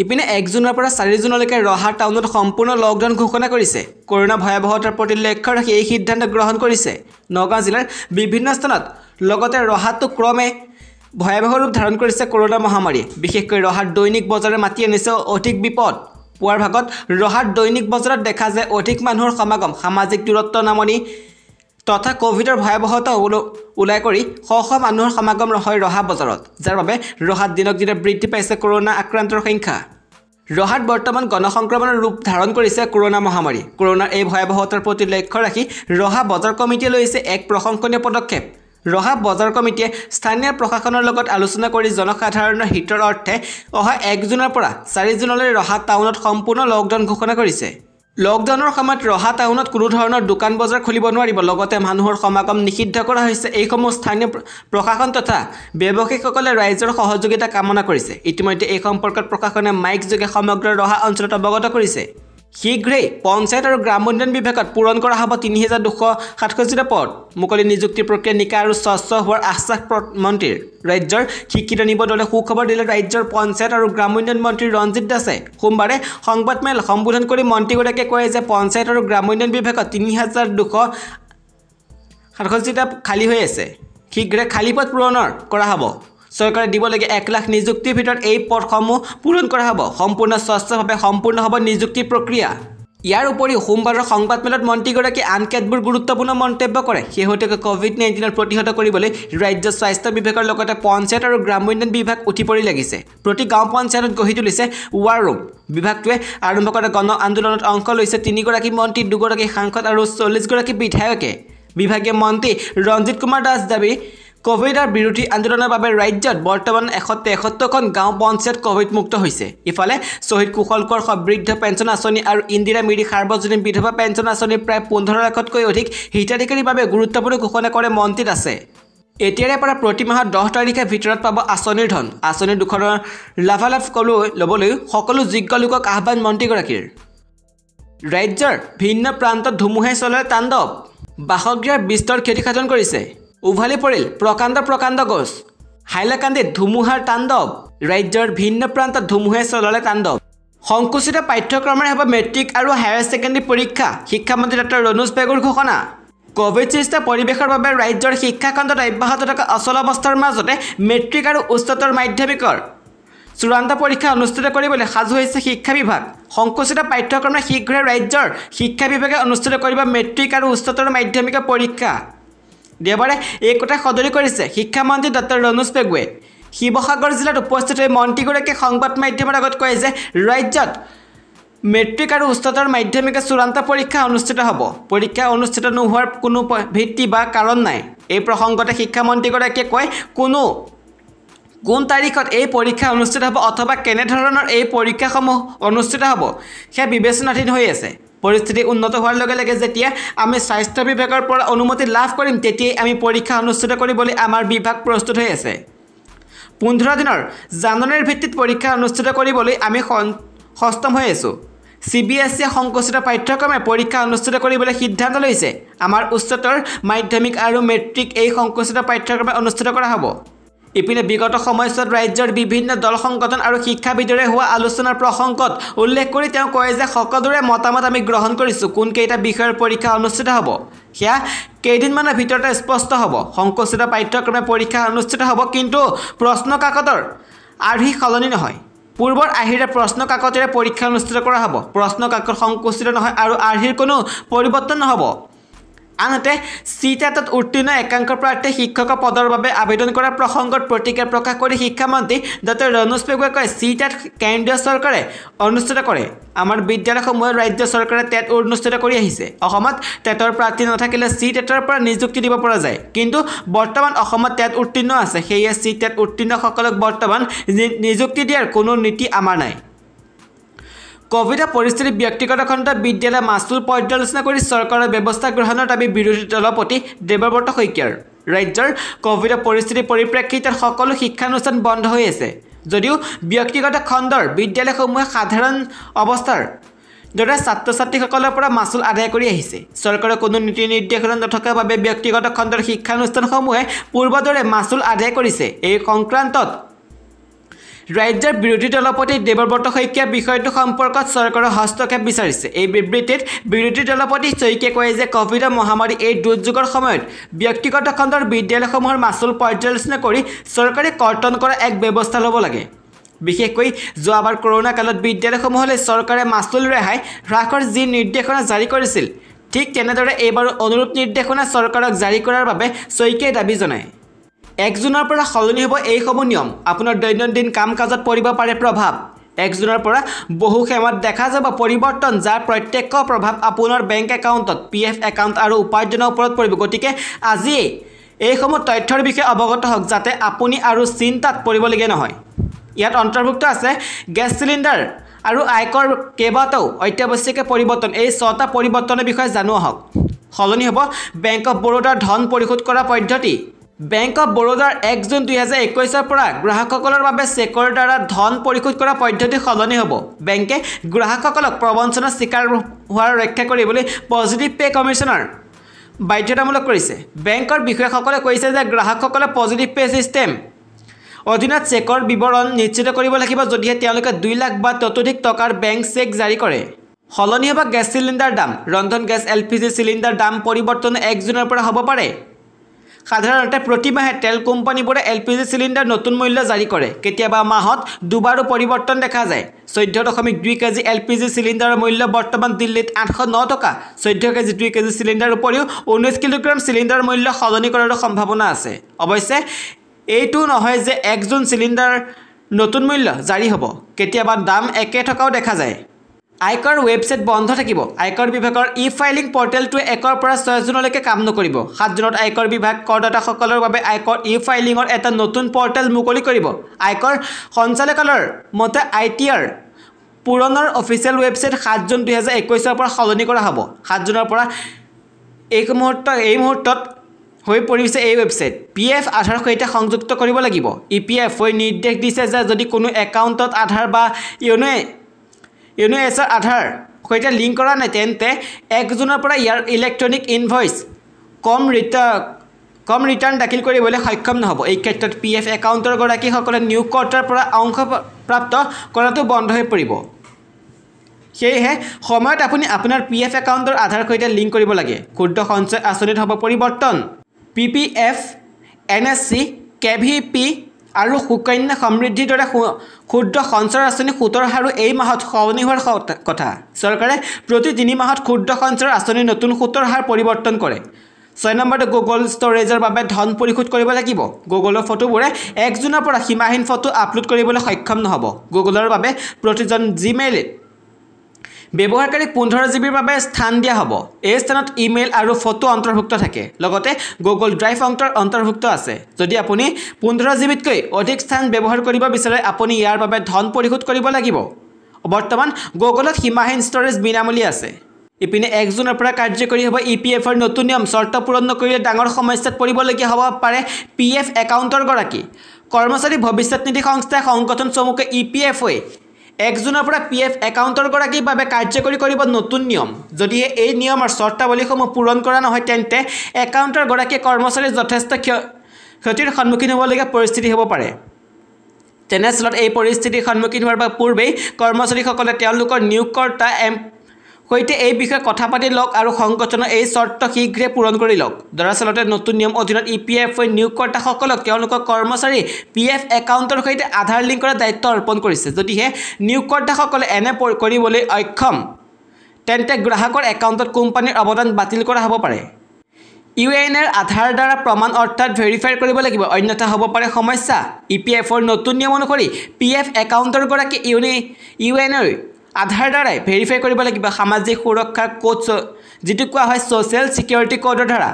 ইপিনে এক জুনৰ পৰা চাৰি জুনলৈকে ৰহা টাউনত সম্পূৰ্ণ লকডাউন ঘোষণা কৰিছে। কৰোণা ভয়াৱহতাৰ প্ৰতি লক্ষ্য ৰাখি এই সিদ্ধান্ত গ্ৰহণ কৰিছে। নগাঁও জিলাৰ বিভিন্ন স্থানত লগতে ৰহাতো ক্ৰমে ভয়াৱহ ৰূপ ধাৰণ কৰিছে কৰোণা মহামাৰী বিশেষকৈ ৰহাত দৈনিক বজাৰে মাতি আনিছে অধিক বিপদ। পুৱাৰ ভাগত ৰহাত দৈনিক বজাৰত দেখা যায় অধিক মানুহৰ সমাগম। সামাজিক দূৰত্ব নামনি তথা ক'ভিডৰ ভয়াৱহতা ওল- ওলাই কৰি শ শ মানুহৰ সমাগম হয় ৰহা বজাৰত যাৰ বাবে ৰহাত দিনক দিনে বৃদ্ধি পাইছে কৰোণা আক্ৰান্তৰ সংখ্যা। ৰহাত বৰ্তমান গণসংক্ৰমণৰ ৰূপ ধাৰণ কৰিছে কৰোণা মহামাৰী। কৰোণাৰ এই ভয়াৱহতাৰ প্ৰতি লক্ষ্য ৰাখি ৰহা বজাৰ কমিটিয়ে লৈছে এক প্ৰশংসনীয় পদক্ষেপ। ৰহা বজাৰ কমিটিয়ে স্থানীয় প্ৰশাসনৰ লগত আলোচনা কৰি জনসাধাৰণৰ হিতৰ অৰ্থে অহা এক জুনৰ পৰা চাৰি জুনলৈ ৰহা টাউনত সম্পূৰ্ণ লকডাউন ঘোষণা কৰিছে। লকডাউনৰ সময়ত ৰহা টাউনত কোনো ধৰণৰ দোকান বজাৰ খুলিব নোৱাৰিব লগতে মানুহৰ সমাগম নিষিদ্ধ কৰা হৈছে। এইসমূহ স্থানীয় প্ৰ- প্ৰশাসন তথা ব্যৱসায়ীসকলে ৰাইজৰ সহযোগিতা কামনা কৰিছে। ইতিমধ্যে এই সম্পৰ্কত প্ৰশাসনে মাইক যোগে সমগ্ৰ ৰহা অঞ্চলত অৱগত কৰিছে। শীঘ্ৰেই পঞ্চায়ত আৰু গ্ৰাম উন্নয়ন বিভাগত পূৰণ কৰা হ'ব তিনি হেজাৰ দুশ সাতষষ্ঠিটা পদ। মুকলি নিযুক্তি প্ৰক্ৰিয়া নিকা আৰু স্বচ্ছ হোৱাৰ আশ্বাস মন্ত্ৰীৰ। ৰাজ্যৰ শিক্ষিত নিবদলে সুখবৰ দিলে ৰাজ্যৰ পঞ্চায়ত আৰু গ্ৰাম উন্নয়ন মন্ত্ৰী ৰঞ্জিত দাসে। সোমবাৰে সংবাদমেল সম্বোধন কৰি মন্ত্ৰীগৰাকীয়ে কয় যে পঞ্চায়ত আৰু গ্ৰাম উন্নয়ন বিভাগত তিনি হাজাৰ দুশ সাতষষ্ঠিটা খালী হৈ আছে। শীঘ্ৰে খালী পদ পূৰণৰ কৰা হ'ব। চৰকাৰে দিবলগীয়া এক লাখ নিযুক্তিৰ ভিতৰত এই পদসমূহ পূৰণ কৰা হ'ব। সম্পূৰ্ণ স্বচ্ছভাৱে সম্পূৰ্ণ হ'ব নিযুক্তি প্ৰক্ৰিয়া। ইয়াৰ উপৰিও সোমবাৰৰ সংবাদমেলত মন্ত্ৰীগৰাকীয়ে আন কেতবোৰ গুৰুত্বপূৰ্ণ মন্তব্য কৰে। শেহতীয়াকৈ ক'ভিড নাইণ্টিনত প্ৰতিহত কৰিবলৈ ৰাজ্য স্বাস্থ্য বিভাগৰ লগতে পঞ্চায়ত আৰু গ্ৰাম উন্নয়ন বিভাগ উঠি পৰি লাগিছে। প্ৰতি গাঁও পঞ্চায়তত গঢ়ি তুলিছে ৱাৰ ৰুম বিভাগটোৱে আৰম্ভ কৰা গণ আন্দোলনত অংশ লৈছে তিনিগৰাকী মন্ত্ৰী দুগৰাকী সাংসদ আৰু চল্লিছগৰাকী বিধায়কে। বিভাগীয় মন্ত্ৰী ৰঞ্জিত কুমাৰ দাস দাবী ক'ভিডৰ বিৰোধী আন্দোলনৰ বাবে ৰাজ্যত বৰ্তমান এশ তেসত্তৰখন গাঁও পঞ্চায়ত ক'ভিডমুক্ত হৈছে। ইফালে শ্বহীদ কুশল কোঁৱৰ সমৃদ্ধ পেঞ্চন আঁচনি আৰু ইন্দিৰা মিৰি সাৰ্বজনীন বিধৱা পেঞ্চন আঁচনিৰ প্ৰায় পোন্ধৰ লাখতকৈ অধিক হিতাধিকাৰীৰ বাবে গুৰুত্বপূৰ্ণ ঘোষণা কৰে মন্ত্ৰীত আছে। এতিয়াৰে পৰা প্ৰতি মাহত দহ তাৰিখে ভিতৰত পাব আঁচনিৰ ধন। আঁচনি দুখনৰ লাভালাভ কলৈ ল'বলৈ সকলো যোগ্য লোকক আহ্বান মন্ত্ৰীগৰাকীৰ। ৰাজ্যৰ ভিন্ন প্ৰান্তত ধুমুহাই চলালে তাণ্ডৱ। বাসগৃহৰ বিস্তৰ ক্ষতিসাধন কৰিছে। উভালি পৰিল প্ৰকাণ্ড প্ৰকাণ্ড গছ। হাইলাকান্দিত ধুমুহাৰ তাণ্ডৱ ৰাজ্যৰ ভিন্ন প্ৰান্তত ধুমুহাই চলালে তাণ্ডৱ। সংকুচিত পাঠ্যক্ৰমেৰে হ'ব মেট্ৰিক আৰু হায়াৰ ছেকেণ্ডেৰী পৰীক্ষা শিক্ষামন্ত্ৰী ডক্টৰ ৰণোজ পেগুৰ ঘোষণা। ক'ভিড সৃষ্ট পৰিৱেশৰ বাবে ৰাজ্যৰ শিক্ষাখণ্ডত অব্যাহত থকা অচল অৱস্থাৰ মাজতে মেট্ৰিক আৰু উচ্চতৰ মাধ্যমিকৰ। চূড়ান্ত পৰীক্ষা অনুষ্ঠিত কৰিবলৈ সাজু হৈছে শিক্ষা বিভাগ। সংকুচিত পাঠ্যক্ৰমে শীঘ্ৰে ৰাজ্যৰ শিক্ষা বিভাগে অনুষ্ঠিত কৰিব মেট্ৰিক আৰু উচ্চতৰ মাধ্যমিকৰ পৰীক্ষা। দেওবাৰে এই কথা সদৰি কৰিছে শিক্ষামন্ত্ৰী ডক্টৰ ৰণোজ পেগুৱে। শিৱসাগৰ জিলাত উপস্থিত হৈ মন্ত্ৰীগৰাকীয়ে সংবাদ মাধ্যমৰ আগত কয় যে ৰাজ্যত মেট্ৰিক আৰু উচ্চতৰ মাধ্যমিকৰ চূড়ান্ত পৰীক্ষা অনুষ্ঠিত হ'ব। পৰীক্ষা অনুষ্ঠিত নোহোৱাৰ কোনো ভিত্তি বা কাৰণ নাই। এই প্ৰসংগতে শিক্ষামন্ত্ৰীগৰাকীয়ে কয় কোনো কোন তাৰিখত এই পৰীক্ষা অনুষ্ঠিত হ'ব অথবা কেনেধৰণৰ এই পৰীক্ষাসমূহ অনুষ্ঠিত হ'ব সেয়া বিবেচনাধীন হৈ আছে। পৰিস্থিতি উন্নত হোৱাৰ লগে লগে যেতিয়া আমি স্বাস্থ্য বিভাগৰ পৰা অনুমতি লাভ কৰিম তেতিয়াই আমি পৰীক্ষা অনুষ্ঠিত কৰিবলৈ আমাৰ বিভাগ প্ৰস্তুত হৈ আছে। পোন্ধৰ দিনৰ জাননীৰ ভিত্তিত পৰীক্ষা অনুষ্ঠিত কৰিবলৈ আমি সষ্টম হৈ আছোঁ। চি বি এছ ইয়ে সংকুচিত পাঠ্যক্ৰমে পৰীক্ষা অনুষ্ঠিত কৰিবলৈ সিদ্ধান্ত লৈছে। আমাৰ উচ্চতৰ মাধ্যমিক আৰু মেট্ৰিক এই সংকুচিত পাঠ্যক্ৰমে অনুষ্ঠিত কৰা হ'ব। ইপিনে বিগত সময়ছোৱাত ৰাজ্যৰ বিভিন্ন দল সংগঠন আৰু শিক্ষাবিদৰে হোৱা আলোচনাৰ প্ৰসংগত উল্লেখ কৰি তেওঁ কয় যে সকলোৰে মতামত আমি গ্ৰহণ কৰিছোঁ কোনকেইটা বিষয়ৰ পৰীক্ষা অনুষ্ঠিত হ'ব। সেয়া কেইদিনমানৰ ভিতৰতে স্পষ্ট হ'ব। সংকুচিত পাঠ্যক্ৰমে পৰীক্ষা অনুষ্ঠিত হ'ব কিন্তু প্ৰশ্ন কাকতৰ আৰ্হি সলনি নহয়। পূৰ্বৰ আৰ্হিৰে প্ৰশ্ন কাকতেৰে পৰীক্ষা অনুষ্ঠিত কৰা হ'ব। প্ৰশ্ন কাকত সংকুচিত নহয় আৰু আৰ্হিৰ কোনো পৰিৱৰ্তন নহ'ব। আনহাতে চি টেটত উত্তীৰ্ণ একাংশ প্ৰাৰ্থীয়ে শিক্ষকৰ পদৰ বাবে আবেদন কৰাৰ প্ৰসংগত প্ৰতিক্ৰিয়া প্ৰকাশ কৰি শিক্ষামন্ত্ৰী ডক্টৰ ৰণোজ পেগুৱে কয় চি টেট কেন্দ্ৰীয় চৰকাৰে অনুষ্ঠিত কৰে। আমাৰ বিদ্যালয়সমূহত ৰাজ্য চৰকাৰে টেট অনুষ্ঠিত কৰি আহিছে। অসমত টেটৰ প্ৰাৰ্থী নাথাকিলে চি টেটৰ পৰা নিযুক্তি দিব পৰা যায়। কিন্তু বৰ্তমান অসমত টেট উত্তীৰ্ণ আছে। সেয়ে চি টেট উত্তীৰ্ণসকলক বৰ্তমান নিযুক্তি দিয়াৰ কোনো নীতি আমাৰ নাই। ক'ভিডৰ পৰিস্থিতি ব্যক্তিগত খণ্ডত বিদ্যালয় মাচুল পৰ্যালোচনা কৰি চৰকাৰৰ ব্যৱস্থা গ্ৰহণৰ দাবী বিৰোধী দলপতি দেৱব্ৰত শইকীয়াৰ। ৰাজ্যৰ ক'ভিডৰ পৰিস্থিতিৰ পৰিপ্ৰেক্ষিতত সকলো শিক্ষানুষ্ঠান বন্ধ হৈ আছে। যদিও ব্যক্তিগত খণ্ডৰ বিদ্যালয়সমূহে সাধাৰণ অৱস্থাৰ দৰে ছাত্ৰ ছাত্ৰীসকলৰ পৰা মাচুল আদায় কৰি আহিছে। চৰকাৰৰ কোনো নীতি নিৰ্দেশনা নথকাৰ বাবে ব্যক্তিগত খণ্ডৰ শিক্ষানুষ্ঠানসমূহে পূৰ্বৰ দৰে মাচুল আদায় কৰিছে। এই সংক্ৰান্তত ৰাজ্যৰ বিৰোধী দলপতি দেৱব্ৰত শইকীয়াই বিষয়টো সম্পৰ্কত চৰকাৰৰ হস্তক্ষেপ বিচাৰিছে। এই বিবৃতিত বিৰোধী দলপতি শইকীয়াই কয় যে কভিড মহামাৰী এই দুৰ্যোগৰ সময়ত ব্যক্তিগত খণ্ডৰ বিদ্যালয়সমূহৰ মাচুল পৰ্যালোচনা কৰি চৰকাৰে কৰ্তন কৰা এক ব্যৱস্থা ল'ব লাগে। বিশেষকৈ যোৱাবাৰ কৰোণা কালত বিদ্যালয়সমূহলৈ চৰকাৰে মাচুল ৰেহাই হ্ৰাসৰ যি নিৰ্দেশনা জাৰি কৰিছিল ঠিক তেনেদৰে এইবাৰো অনুৰূপ নিৰ্দেশনা চৰকাৰক জাৰি কৰাৰ বাবে শইকীয়াই দাবী জনায়। এক জুনৰ পৰা সলনি হ'ব এইসমূহ নিয়ম। আপোনাৰ দৈনন্দিন কাম কাজত পৰিব পাৰে প্ৰভাৱ। এক জুনৰ পৰা বহু সেৱাত দেখা যাব পৰিৱৰ্তন যাৰ প্ৰত্যক্ষ প্ৰভাৱ আপোনাৰ বেংক একাউণ্টত পি এফ একাউণ্ট আৰু উপাৰ্জনৰ ওপৰত পৰিব। গতিকে আজিয়েই এইসমূহ তথ্যৰ বিষয়ে অৱগত হওক যাতে আপুনি আৰু চিন্তাত পৰিবলগীয়া নহয়। ইয়াত অন্তৰ্ভুক্ত আছে গেছ চিলিণ্ডাৰ আৰু আয়কৰ কেইবাটাও অত্যাৱশ্যকীয় পৰিৱৰ্তন। এই ছটা পৰিৱৰ্তনৰ বিষয়ে জানো আহক সলনি হ'ব বেংক অৱ বৰোদাৰ ধন পৰিশোধ কৰা পদ্ধতি। বেংক অৱ বৰোদাৰ এক জুন দুহেজাৰ একৈছৰ পৰা গ্ৰাহকসকলৰ বাবে চেকৰ দ্বাৰা ধন পৰিশোধ কৰা পদ্ধতি সলনি হ'ব। বেংকে গ্ৰাহকসকলক প্ৰবঞ্চনাৰ চিকাৰ হোৱাৰ ৰক্ষা কৰিবলৈ পজিটিভ পে' কমিশ্যনাৰ বাধ্যতামূলক কৰিছে। বেংকৰ বিষয়াসকলে কৈছে যে গ্ৰাহকসকলে পজিটিভ পে' ছিষ্টেম অধীনত চেকৰ বিৱৰণ নিশ্চিত কৰিব লাগিব যদিহে তেওঁলোকে দুই লাখ বা ততোধিক টকাৰ বেংক চেক জাৰি কৰে। সলনি হ'ব গেছ চিলিণ্ডাৰ দাম। ৰন্ধন gas L P G cylinder দাম পৰিৱৰ্তন এক জুনৰ পৰা হ'ব পাৰে। সাধাৰণতে প্ৰতিমাহে তেল কোম্পানীবোৰে এল পি জি চিলিণ্ডাৰ নতুন মূল্য জাৰি কৰে। কেতিয়াবা মাহত দুবাৰো পৰিৱৰ্তন দেখা যায়। চৈধ্য দশমিক দুই কেজি এল পি জি চিলিণ্ডাৰৰ মূল্য বৰ্তমান দিল্লীত আঠশ ন টকা। চৈধ্য কেজি দুই কেজি চিলিণ্ডাৰৰ উপৰিও ঊনৈছ কিলোগ্ৰাম চিলিণ্ডাৰৰ মূল্য সলনি কৰাৰো সম্ভাৱনা আছে। অৱশ্যে এইটো নহয় যে এক জুন চিলিণ্ডাৰ নতুন মূল্য জাৰি হ'ব। কেতিয়াবা দাম একে থকাও দেখা যায়। আয়কৰ ৱেবছাইট বন্ধ থাকিব। আয়কৰ বিভাগৰ ই ফাইলিং পৰ্টেলটোৱে একৰ পৰা ছয় জুনলৈকে কাম নকৰিব। সাত জুনত আয়কৰ বিভাগ কৰদাতাসকলৰ বাবে আয়কৰ ই ফাইলিঙৰ এটা নতুন পৰ্টেল মুকলি কৰিব। আয়কৰ সঞ্চালকালয়ৰ মতে আই টি আৰ পুৰণৰ অফিচিয়েল ৱেবছাইট সাত জুন দুহেজাৰ একৈছৰ পৰা সলনি কৰা হ'ব। সাত জুনৰ পৰা এই মুহূৰ্ত এই মুহূৰ্তত হৈ পৰিছে এই ৱেবছাইট। পি এফ আধাৰ সৈতে সংযুক্ত কৰিব লাগিব। ই পি এফ অই নিৰ্দেশ দিছে যে যদি কোনো একাউণ্টত আধাৰ বা ইউনে ইউনো এছৰ আধাৰ। সৈতে লিংক কৰা নাই তেন্তে এক জুনৰ পৰা ইয়াৰ electronic invoice cum return cum return দাখিল কৰিবলৈ সক্ষম নহ'ব। এই ক্ষেত্ৰত পি এফ একাউণ্টৰ গৰাকীসকলে নিয়োগকৰ্তাৰ পৰা অংশপ্ৰাপ্ত কৰাটো বন্ধ হৈ পৰিব। সেয়েহে সময়ত আপুনি আপোনাৰ পি এফ একাউণ্টৰ আধাৰ সৈতে লিংক কৰিব লাগে। ক্ষুদ্ৰ সঞ্চয় আঁচনিত হ'ব পৰিৱৰ্তন। P P F N S C K V P আৰু সুকন্যা সমৃদ্ধিৰ দৰে ক্ষুদ্ৰ সঞ্চয় আঁচনি সুতৰ হাৰো এই মাহত সলনি হোৱাৰ কথা। চৰকাৰে প্ৰতি তিনি মাহত ক্ষুদ্ৰ সঞ্চয় আঁচনিৰ নতুন সুতৰ হাৰ পৰিৱৰ্তন কৰে। ছয় নম্বৰতে গুগল ষ্ট'ৰেজৰ বাবে ধন পৰিশোধ কৰিব লাগিব। গুগলৰ ফটোবোৰে এক জুনৰ পৰা সীমাহীন ফটো আপলোড কৰিবলৈ সক্ষম নহ'ব। গুগলৰ বাবে প্ৰতিজন জিমেইল ব্যৱহাৰকাৰীক পোন্ধৰ জিবিৰ বাবে স্থান দিয়া হ'ব। এই স্থানত ইমেইল আৰু ফটো অন্তৰ্ভুক্ত থাকে। লগতে গুগল ড্ৰাইভ অন্তৰ অন্তৰ্ভুক্ত আছে। যদি আপুনি পোন্ধৰ জিবিতকৈ অধিক স্থান ব্যৱহাৰ কৰিব বিচাৰে আপুনি ইয়াৰ বাবে ধন পৰিশোধ কৰিব লাগিব। বৰ্তমান গুগলত সীমাহীন ষ্ট'ৰেজ বিনামূলীয়া আছে। ইপিনে এক জুনৰ পৰা কাৰ্যকৰী হ'ব ই পি এফৰ নতুন নিয়ম। চৰ্ত পূৰণ নকৰিলে ডাঙৰ সমস্যাত পৰিবলগীয়া হ'ব পাৰে পি এফ একাউণ্টৰ গৰাকী। কৰ্মচাৰী ভৱিষ্যত নিধি সংস্থাই সংগঠন চমুকৈ ই পি এফ অই এক জুনৰ পৰা পি এফ একাউণ্টৰ গৰাকীৰ বাবে কাৰ্যকৰী কৰিব নতুন নিয়ম। যদিহে এই নিয়মৰ চৰ্তাৱলীসমূহ পূৰণ কৰা নহয় তেন্তে একাউণ্টৰ গৰাকীয়ে কৰ্মচাৰীৰ যথেষ্ট ক্ষতিৰ সন্মুখীন হ'বলগীয়া পৰিস্থিতি হ'ব পাৰে। তেনেস্থলত এই পৰিস্থিতিৰ সন্মুখীন হোৱাৰ পূৰ্বেই কৰ্মচাৰীসকলে তেওঁলোকৰ নিয়োগকৰ্তা এম সৈতে এই বিষয়ে কথা পাতি লওক আৰু সংগঠনৰ এই চৰ্ত শীঘ্ৰে পূৰণ কৰি লওক। দৰাচলতে নতুন নিয়ম অধীনত ই পি এফ অই নিয়োগকৰ্তাসকলক তেওঁলোকৰ কৰ্মচাৰী পি এফ একাউণ্টৰ সৈতে আধাৰ লিংক কৰাৰ দায়িত্ব অৰ্পণ কৰিছে। যদিহে নিয়োগকৰ্তাসকলে এনে কৰিবলৈ অক্ষম তেন্তে গ্ৰাহকৰ একাউণ্টত কোম্পানীৰ অৱদান বাতিল কৰা হ'ব পাৰে। ইউ এন এৰ আধাৰ দ্বাৰা প্ৰমাণ অৰ্থাৎ ভেৰিফাই কৰিব লাগিব। অন্যথা হ'ব পাৰে সমস্যা। ই পি এফৰ নতুন নিয়ম অনুসৰি পি এফ একাউণ্টৰ গৰাকী ইউনি ইউ এন এৰ আধাৰ দ্বাৰাই ভেৰিফাই কৰিব লাগিব সামাজিক সুৰক্ষাৰ কোড যিটো কোৱা হয় ছ'চিয়েল ছিকিউৰিটি কোডৰ দ্বাৰা।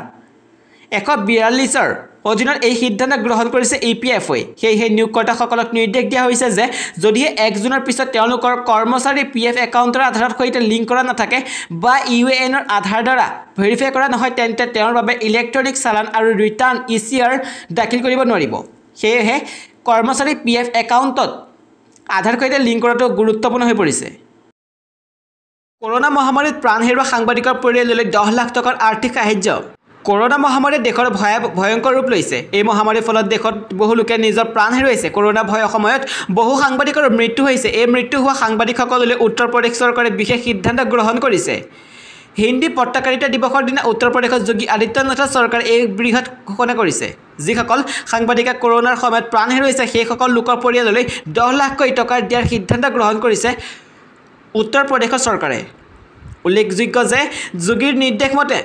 এশ বিয়াল্লিছৰ অধীনত এই সিদ্ধান্ত গ্ৰহণ কৰিছে ই পি এফ অই সেয়েহে নিয়োগকৰ্তাসকলক নিৰ্দেশ দিয়া হৈছে যে যদিহে এক জুনৰ পিছত তেওঁলোকৰ কৰ্মচাৰী পি এফ একাউণ্টৰ আধাৰৰ সৈতে লিংক কৰা নাথাকে বা ইউ এ এনৰ আধাৰ দ্বাৰা ভেৰিফাই কৰা নহয় তেন্তে তেওঁৰ বাবে ইলেক্ট্ৰনিক চালান আৰু ৰিটাৰ্ণ ই চি আৰ দাখিল কৰিব নোৱাৰিব। সেয়েহে কৰ্মচাৰী পি এফ একাউণ্টত আধাৰ সৈতে লিংক কৰাটো গুৰুত্বপূৰ্ণ হৈ পৰিছে। কৰোনা মহামাৰীত প্ৰাণ হেৰুওৱা সাংবাদিকৰ পৰিয়াললৈ দহ লাখ টকাৰ আৰ্থিক সাহায্য। কৰোণা মহামাৰীয়ে দেশৰ ভয়া ভয়ংকৰ ৰূপ লৈছে। এই মহামাৰীৰ ফলত দেশত বহু লোকে নিজৰ প্ৰাণ হেৰুৱাইছে। কৰোণা ভয়ৰ সময়ত বহু সাংবাদিকৰ মৃত্যু হৈছে। এই মৃত্যু হোৱা সাংবাদিকসকললৈ উত্তৰ প্ৰদেশ চৰকাৰে বিশেষ সিদ্ধান্ত গ্ৰহণ কৰিছে। হিন্দী পত্ৰকাৰিতা দিৱসৰ দিনা উত্তৰ প্ৰদেশত যোগী আদিত্যনাথৰ চৰকাৰে এই বৃহৎ ঘোষণা কৰিছে। যিসকল সাংবাদিকে কৰোণাৰ সময়ত প্ৰাণ হেৰুৱাইছে সেইসকল লোকৰ পৰিয়াললৈ দহ লাখকৈ টকা দিয়াৰ সিদ্ধান্ত গ্ৰহণ কৰিছে। উত্তৰ প্ৰদেশৰ চৰকাৰে উল্লেখযোগ্য যে যোগীৰ নিৰ্দেশ মতে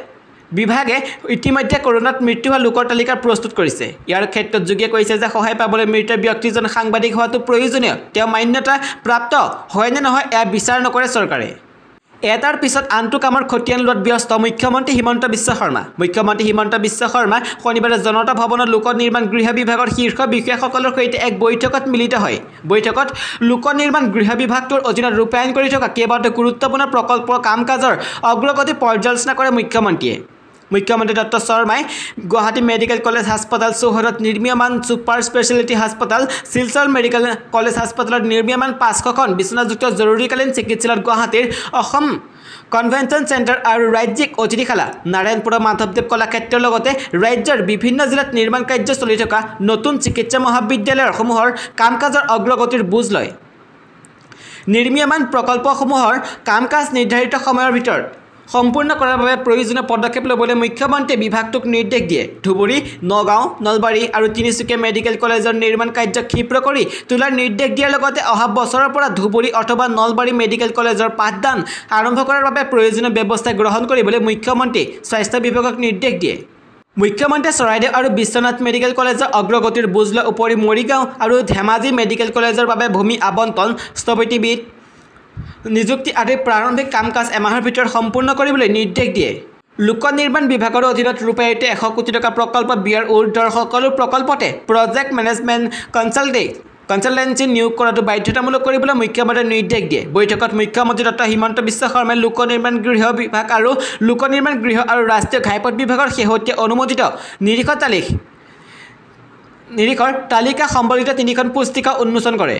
বিভাগে ইতিমধ্যে কৰোণাত মৃত্যু হোৱা লোকৰ তালিকা প্ৰস্তুত কৰিছে। ইয়াৰ ক্ষেত্ৰত যোগীয়ে কৈছে যে সহায় পাবলৈ মৃত ব্যক্তিজন সাংবাদিক হোৱাটো প্ৰয়োজনীয়। তেওঁ মান্যতা প্ৰাপ্ত হয় নে নহয় এয়া বিচাৰ নকৰে চৰকাৰে। এটাৰ পিছত আনটো কামৰ খতিয়ান লোৱাত ব্যস্ত মুখ্যমন্ত্ৰী হিমন্ত বিশ্ব শৰ্মা। মুখ্যমন্ত্ৰী হিমন্ত বিশ্ব শৰ্মা শনিবাৰে জনতা ভৱনত লোক নিৰ্মাণ গৃহ বিভাগৰ শীৰ্ষ বিষয়াসকলৰ সৈতে এক বৈঠকত মিলিত হয়। বৈঠকত লোক নিৰ্মাণ গৃহ বিভাগটোৰ অধীনত ৰূপায়ণ কৰি থকা কেইবাটাও গুৰুত্বপূৰ্ণ প্ৰকল্পৰ কাম কাজৰ অগ্ৰগতি পৰ্যালোচনা কৰে মুখ্যমন্ত্ৰীয়ে। মুখ্যমন্ত্ৰী দত্ত শৰ্মাই গুৱাহাটী মেডিকেল কলেজ হাস্পতাল চৌহদত নিৰ্মীয়মান ছুপাৰ স্পেচিয়েলিটি হাস্পতাল শিলচৰ মেডিকেল কলেজ হাস্পতালত নিৰ্মীয়মান পাঁচশখন বিচনাযুক্ত জৰুৰীকালীন চিকিৎসালয়ত গুৱাহাটীৰ অসম কনভেনশ্যন চেণ্টাৰ আৰু ৰাজ্যিক অতিথিশালা নাৰায়ণপুৰৰ মাধৱদেৱ কলাক্ষেত্ৰৰ লগতে ৰাজ্যৰ বিভিন্ন জিলাত নিৰ্মাণ কাৰ্য চলি থকা নতুন চিকিৎসা মহাবিদ্যালয়সমূহৰ কাম কাজৰ অগ্ৰগতিৰ বুজ লয়। নিৰ্মীয়মান প্ৰকল্পসমূহৰ কাম কাজ নিৰ্ধাৰিত সময়ৰ ভিতৰত সম্পূৰ্ণ কৰাৰ বাবে প্ৰয়োজনীয় পদক্ষেপ ল'বলৈ মুখ্যমন্ত্ৰীয়ে বিভাগটোক নিৰ্দেশ দিয়ে। ধুবুৰী নগাঁও নলবাৰী আৰু তিনিচুকীয়া মেডিকেল কলেজৰ নিৰ্মাণ কাৰ্য ক্ষীপ্ৰ কৰি তোলাৰ নিৰ্দেশ দিয়াৰ লগতে অহা বছৰৰ পৰা ধুবুৰী অথবা নলবাৰী মেডিকেল কলেজৰ পাঠদান আৰম্ভ কৰাৰ বাবে প্ৰয়োজনীয় ব্যৱস্থা গ্ৰহণ কৰিবলৈ মুখ্যমন্ত্ৰী স্বাস্থ্য বিভাগক নিৰ্দেশ দিয়ে। মুখ্যমন্ত্ৰীয়ে চৰাইদেউ আৰু বিশ্বনাথ মেডিকেল কলেজৰ অগ্ৰগতিৰ বুজ লোৱাৰ উপৰি মৰিগাঁও আৰু ধেমাজি মেডিকেল কলেজৰ বাবে ভূমি আবণ্টন স্থপতিবিদ নিযুক্তি আদিৰ প্ৰাৰম্ভিক কাম কাজ এমাহৰ ভিতৰত সম্পূৰ্ণ কৰিবলৈ নিৰ্দেশ দিয়ে। লোক নিৰ্মাণ বিভাগৰ অধীনত ৰূপায়িত এশ কোটি টকা প্ৰকল্প ব্যয়ৰ ঊৰ্ধৰ সকলো প্ৰকল্পতে প্ৰজেক্ট মেনেজমেণ্ট কনচাল্টে কনচালটেঞ্চি নিয়োগ কৰাটো বাধ্যতামূলক কৰিবলৈ মুখ্যমন্ত্ৰীয়ে নিৰ্দেশ দিয়ে। বৈঠকত মুখ্যমন্ত্ৰী ডক্টৰ হিমন্ত বিশ্ব শৰ্মাই লোক নিৰ্মাণ গৃহ বিভাগ আৰু লোক নিৰ্মাণ গৃহ আৰু ৰাষ্ট্ৰীয় ঘাইপথ বিভাগৰ শেহতীয়া অনুমোদিত নিৰীক্ষৰ তালিখ নিৰীক্ষৰ তালিকা সম্বলিত তিনিখন পুস্তিকা উন্মোচন কৰে।